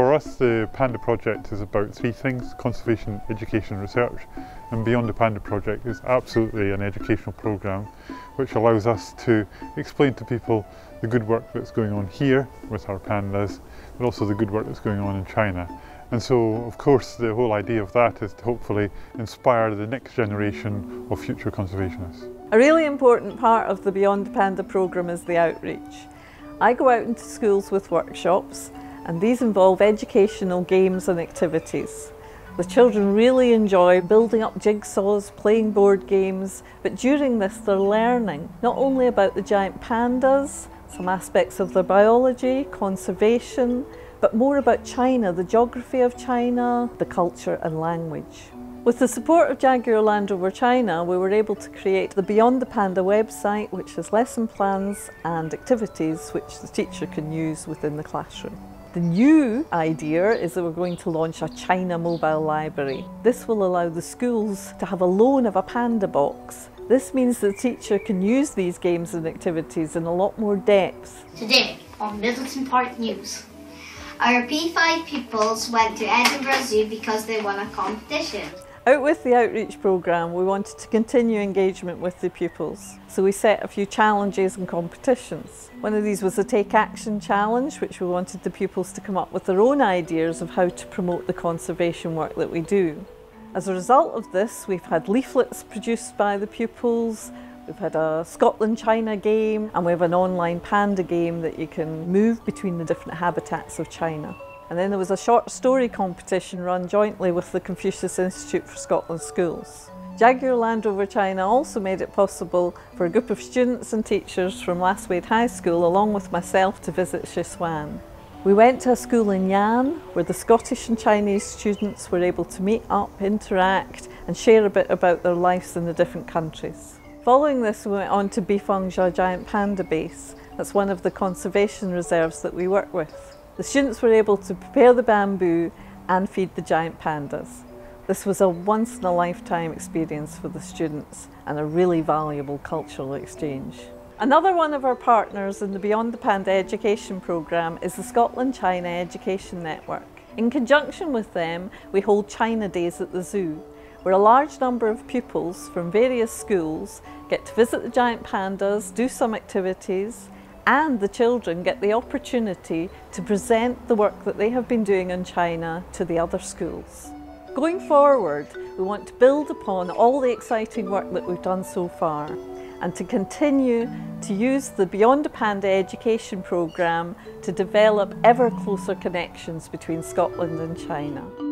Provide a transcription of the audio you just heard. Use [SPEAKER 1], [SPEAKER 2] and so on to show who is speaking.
[SPEAKER 1] For us, the Panda Project is about three things conservation, education, research. And Beyond the Panda Project is absolutely an educational programme which allows us to explain to people the good work that's going on here with our pandas, but also the good work that's going on in China. And so, of course, the whole idea of that is to hopefully inspire the next generation of future conservationists.
[SPEAKER 2] A really important part of the Beyond Panda programme is the outreach. I go out into schools with workshops and these involve educational games and activities. The children really enjoy building up jigsaws, playing board games, but during this they're learning not only about the giant pandas, some aspects of their biology, conservation, but more about China, the geography of China, the culture and language. With the support of Jaguar Land Rover China, we were able to create the Beyond the Panda website, which has lesson plans and activities which the teacher can use within the classroom. The new idea is that we're going to launch a China mobile library. This will allow the schools to have a loan of a panda box. This means the teacher can use these games and activities in a lot more depth.
[SPEAKER 3] Today on Middleton Park News, our P5 pupils went to Edinburgh Zoo because they won a competition.
[SPEAKER 2] Out with the outreach programme, we wanted to continue engagement with the pupils, so we set a few challenges and competitions. One of these was a Take Action Challenge, which we wanted the pupils to come up with their own ideas of how to promote the conservation work that we do. As a result of this, we've had leaflets produced by the pupils, We've had a Scotland-China game and we have an online panda game that you can move between the different habitats of China. And then there was a short story competition run jointly with the Confucius Institute for Scotland Schools. Jaguar Land Rover China also made it possible for a group of students and teachers from Lasswade High School along with myself to visit Sichuan. We went to a school in Ya'an where the Scottish and Chinese students were able to meet up, interact and share a bit about their lives in the different countries. Following this we went on to Bifengxia Giant Panda Base. That's one of the conservation reserves that we work with. The students were able to prepare the bamboo and feed the giant pandas. This was a once in a lifetime experience for the students and a really valuable cultural exchange. Another one of our partners in the Beyond the Panda education programme is the Scotland China Education Network. In conjunction with them, we hold China Days at the zoo, where a large number of pupils from various schools get to visit the giant pandas, do some activities, and the children get the opportunity to present the work that they have been doing in China to the other schools. Going forward, we want to build upon all the exciting work that we've done so far and to continue to use the Beyond the Panda education programme to develop ever closer connections between Scotland and China.